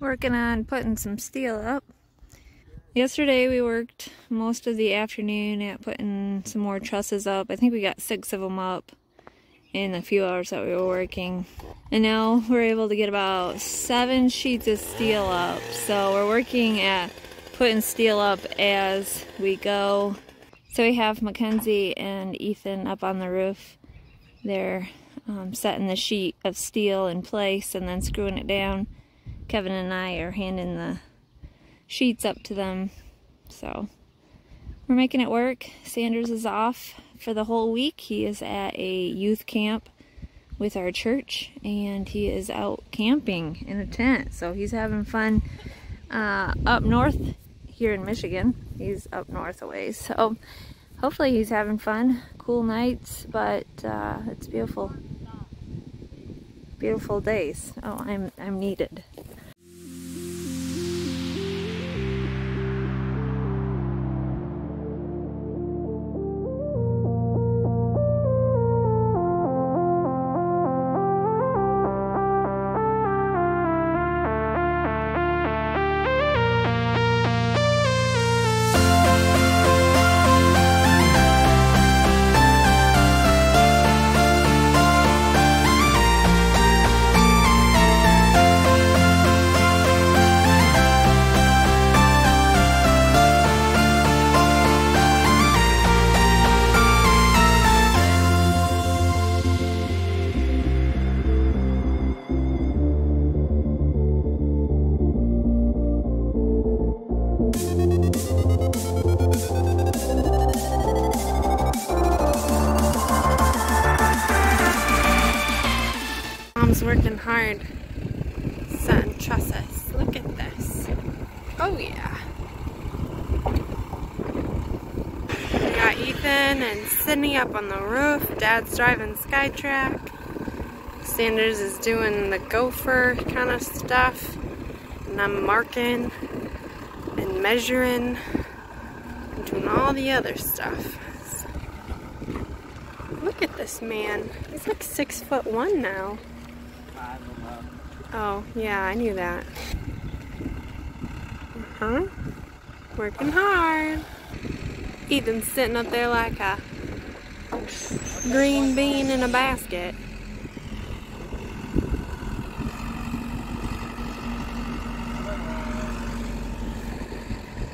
working on putting some steel up. Yesterday we worked most of the afternoon at putting some more trusses up. I think we got six of them up in a few hours that we were working. And now we're able to get about seven sheets of steel up. So we're working at putting steel up as we go. So we have Mackenzie and Ethan up on the roof. They're um, setting the sheet of steel in place and then screwing it down. Kevin and I are handing the sheets up to them. So we're making it work. Sanders is off for the whole week. He is at a youth camp with our church and he is out camping in a tent. So he's having fun uh, up north here in Michigan. He's up north away. So hopefully he's having fun. Cool nights, but uh, it's beautiful. Beautiful days. Oh, I'm, I'm needed. Mom's working hard setting trusses. Look at this. Oh yeah. We got Ethan and Sydney up on the roof. Dad's driving SkyTrak. Sanders is doing the gopher kind of stuff. And I'm marking and measuring and doing all the other stuff. Look at this man. He's like six foot one now. Oh, yeah, I knew that. Uh huh. Working hard. Ethan's sitting up there like a green bean in a basket.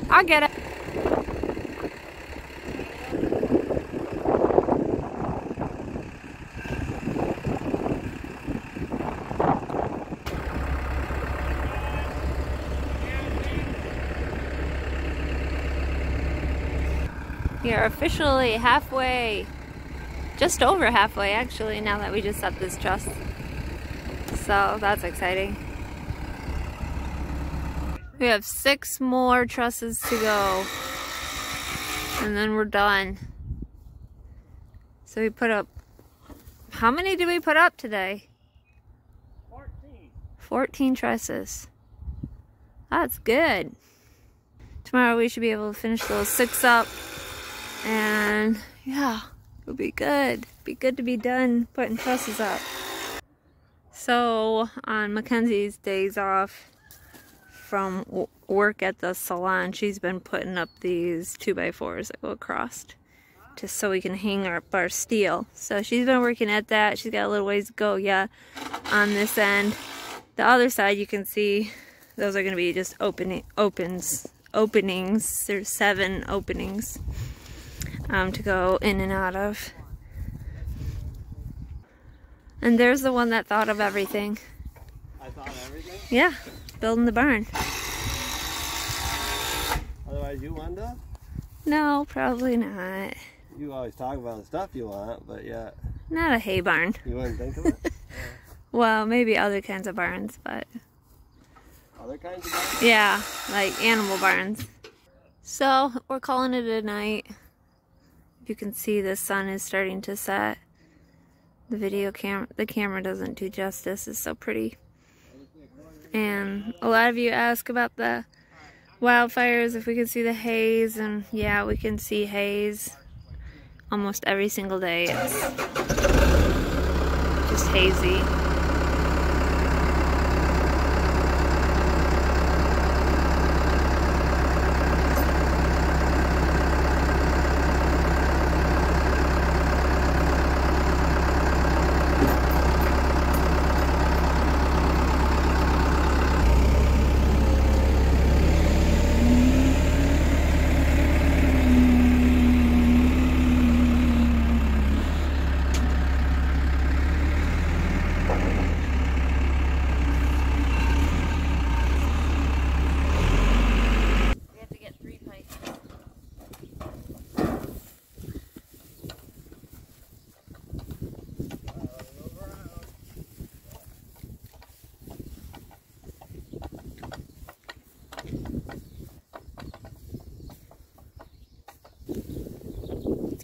I'll get it. Officially halfway, just over halfway actually, now that we just set this truss. So that's exciting. We have six more trusses to go. And then we're done. So we put up, how many did we put up today? 14. 14 trusses. That's good. Tomorrow we should be able to finish those six up. And yeah, it'll be good. Be good to be done putting trusses up. So on Mackenzie's days off from work at the salon, she's been putting up these 2x4s that go across just so we can hang up our steel. So she's been working at that. She's got a little ways to go, yeah, on this end. The other side you can see those are going to be just opening opens openings. There's seven openings um, to go in and out of. And there's the one that thought of everything. I thought of everything? Yeah, building the barn. Otherwise you want to? No, probably not. You always talk about the stuff you want, but yeah. Not a hay barn. You wouldn't think of it? well, maybe other kinds of barns, but... Other kinds of barns? Yeah, like animal barns. So, we're calling it a night. You can see the sun is starting to set. The video cam the camera doesn't do justice. It's so pretty. And a lot of you ask about the wildfires, if we can see the haze, and yeah, we can see haze almost every single day. It's just hazy.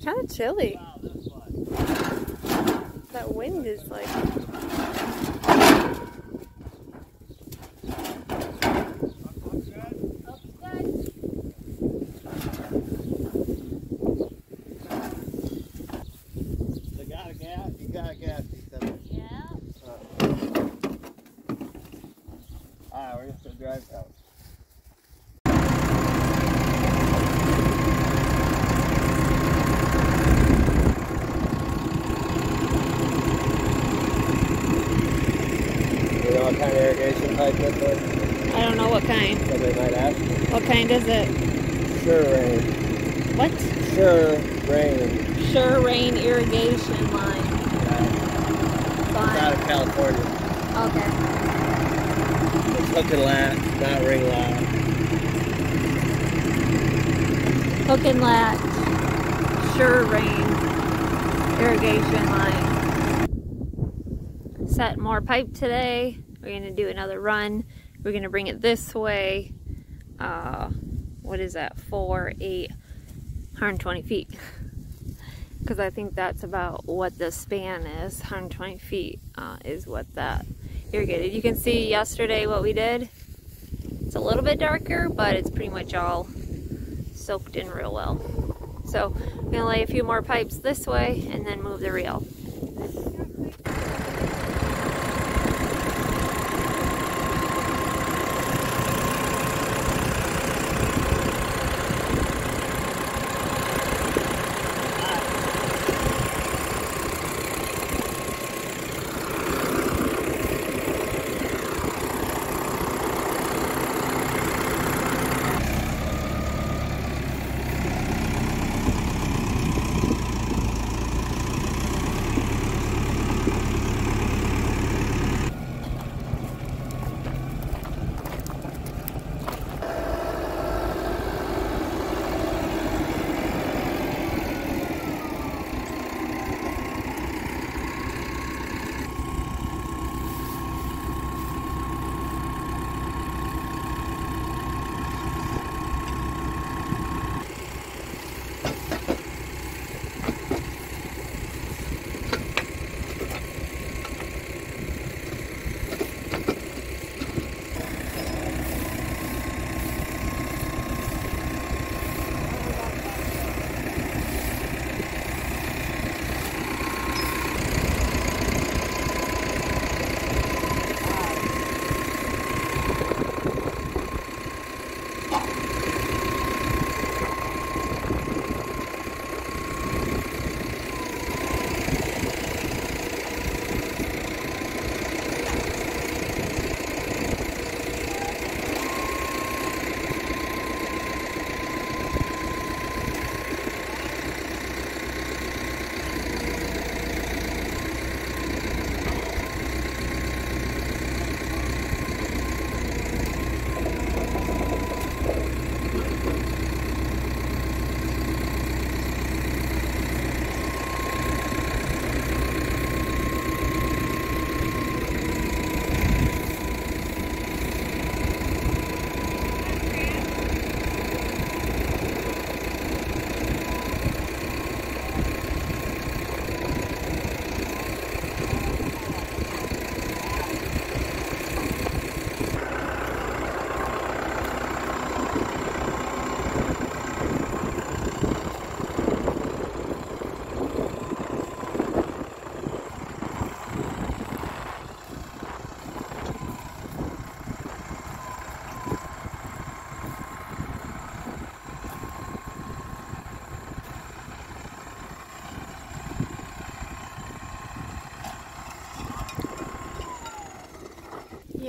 Kind of chilly. That wind is like. They got a gas. You got a gas. Ethan. Yeah. All right, we're just gonna drive out. You know what kind irrigation pipe? I don't know what kind. Somebody might ask. What kind is it? Sure rain. What? Sure rain. Sure Rain irrigation line. It's out of California. Okay. It's hook and latch, not ring lock. Hook and latch. Sure Rain irrigation line. Set more pipe today. We're gonna do another run. We're gonna bring it this way. Uh, what is that? Four, eight, 120 feet. Because I think that's about what the span is. 120 feet uh, is what that irrigated. You can see yesterday what we did. It's a little bit darker, but it's pretty much all soaked in real well. So I'm gonna lay a few more pipes this way and then move the reel.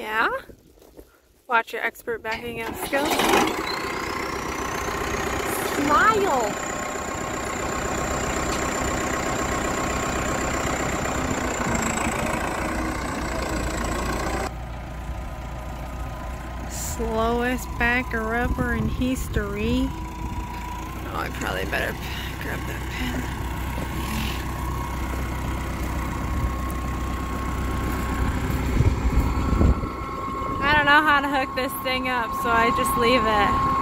Yeah. Watch your expert backing up skills. Smile. Slowest backer upper in history. Oh, I probably better grab that pen. know how to hook this thing up, so I just leave it.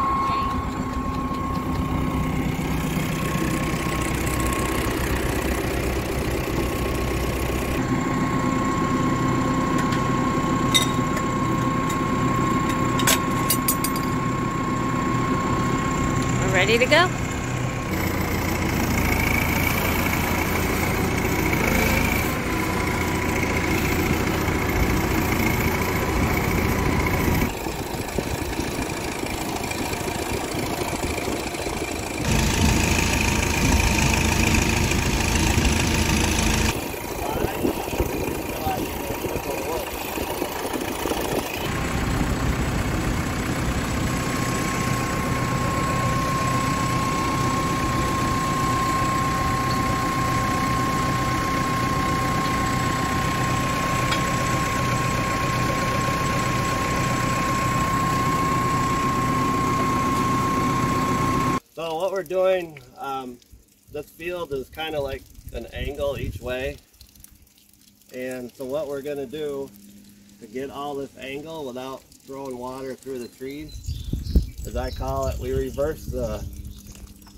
ready to go. Doing, um, this field is kind of like an angle each way. And so what we're gonna do to get all this angle without throwing water through the trees, as I call it, we reverse the,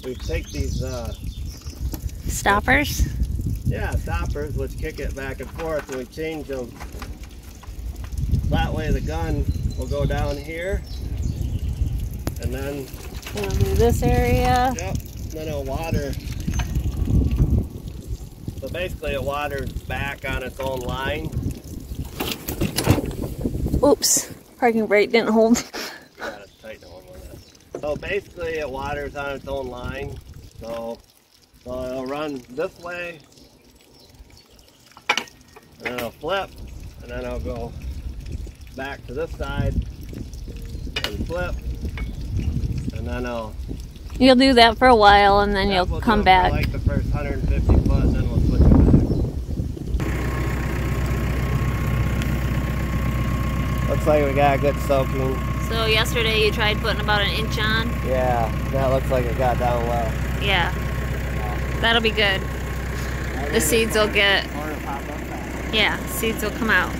we take these, uh, Stoppers? yeah, stoppers, which kick it back and forth, and we change them. That way the gun will go down here, and then We'll do this area. Yep, then it'll water. So basically it waters back on its own line. Oops. Parking brake didn't hold. Gotta tighten one more that. So basically it waters on its own line. So, so it'll run this way, and then it'll flip, and then it'll go back to this side, and flip, and then it'll You'll do that for a while and then Yeah, you'll we'll do come for back. like the first 150 foot, and then we'll switch it back. Looks like we got a good soaking. So yesterday you tried putting about an inch on? Yeah, that looks like it got down well. Yeah. That'll be good. The seeds will get, Corner popped up fast. yeah, seeds will come out.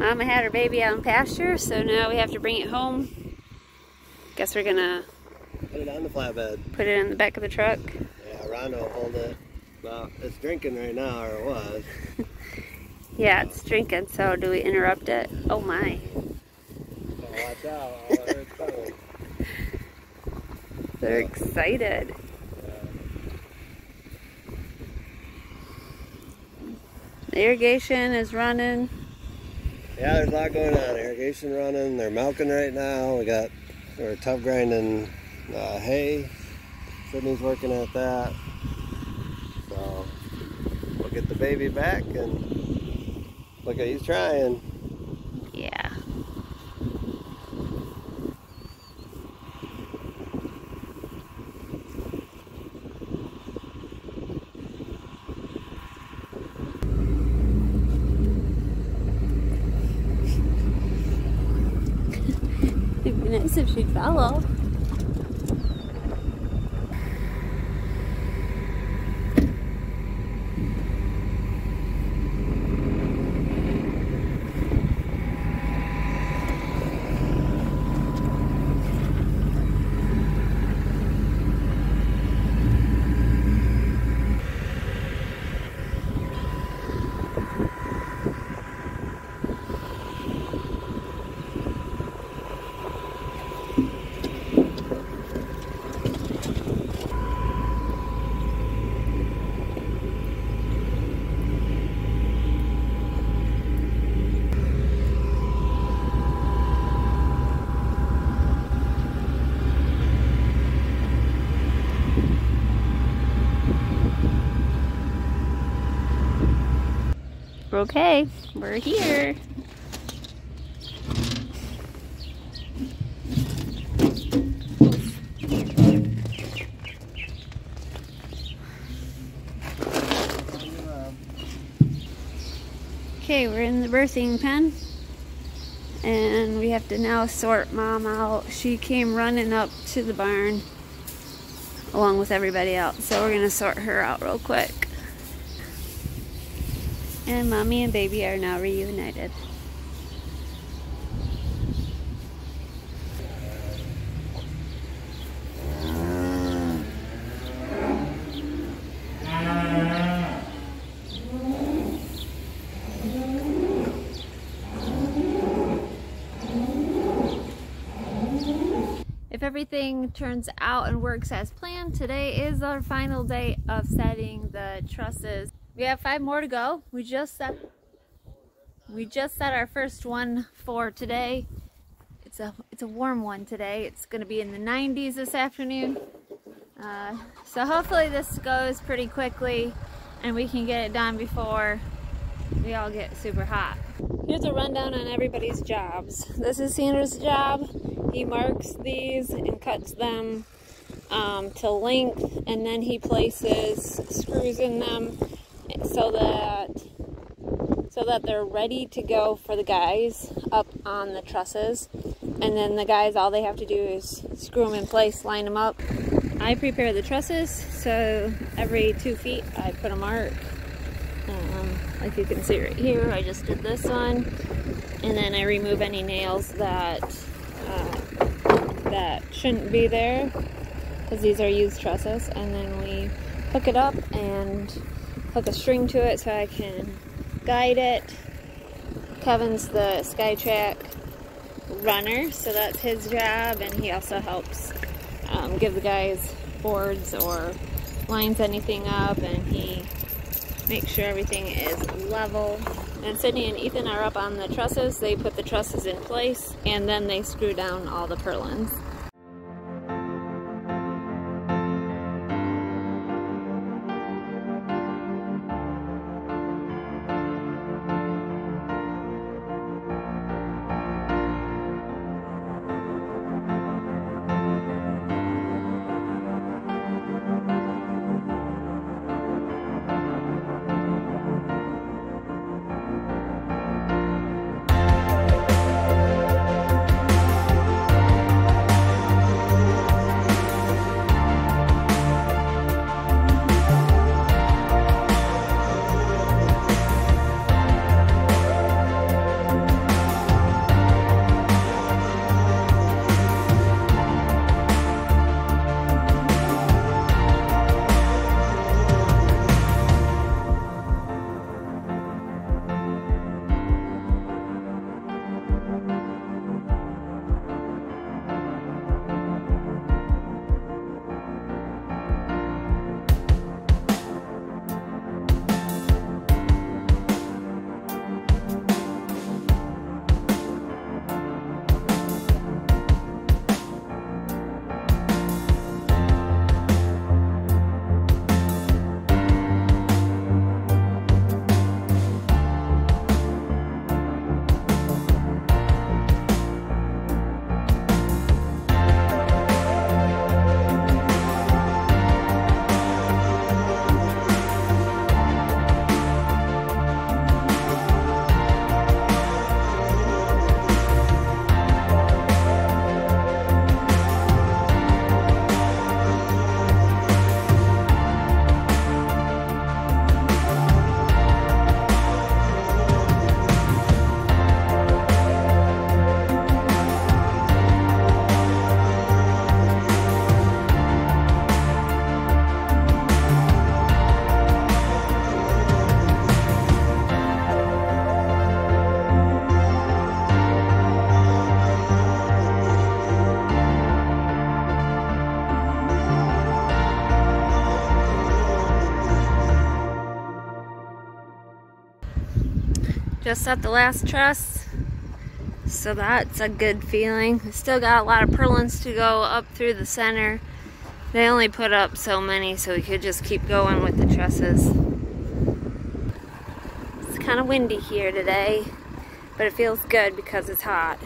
Mama had her baby out in pasture, so now we have to bring it home. Guess we're gonna Put it on the flatbed. put it in the back of the truck. Yeah, Rondo hold it. Well, it's drinking right now, or it was. Yeah, it's drinking, so do we interrupt it? Oh my. Watch out. They're excited. The irrigation is running. Yeah, there's a lot going on. Irrigation running. They're milking right now. We got we're tub grinding uh, hay. Sydney's working at that. So we'll get the baby back and look at he's trying. Yeah. It'd be nice Okay, we're here. Okay, we're in the birthing pen. And we have to now sort mom out. She came running up to the barn along with everybody else. So we're gonna sort her out real quick. And mommy and baby are now reunited. if everything turns out and works as planned, today is our final day of setting the trusses. We have five more to go. We just set we just set our first one for today. It's a it's a warm one today. It's going to be in the 90s this afternoon. Uh, so hopefully this goes pretty quickly and we can get it done before we all get super hot. Here's a rundown on everybody's jobs. This is Sanders' job. He marks these and cuts them um, to length and then he places screws in them so that so that they're ready to go for the guys up on the trusses. And then the guys all they have to do is screw them in place line them up. I prepare the trusses so every two feet I put a mark. Um, like you can see right here I just did this one. And then I remove any nails that uh, that shouldn't be there because these are used trusses. And then we hook it up and hook a string to it so I can guide it. Kevin's the SkyTrak runner, so that's his job, and he also helps um, give the guys boards or lines anything up, and he makes sure everything is level. And Sydney and Ethan are up on the trusses. They put the trusses in place, and then they screw down all the purlins. Just set the last truss. So that's a good feeling. Still got a lot of purlins to go up through the center. They only put up so many so we could just keep going with the trusses. It's kind of windy here today, but it feels good because it's hot.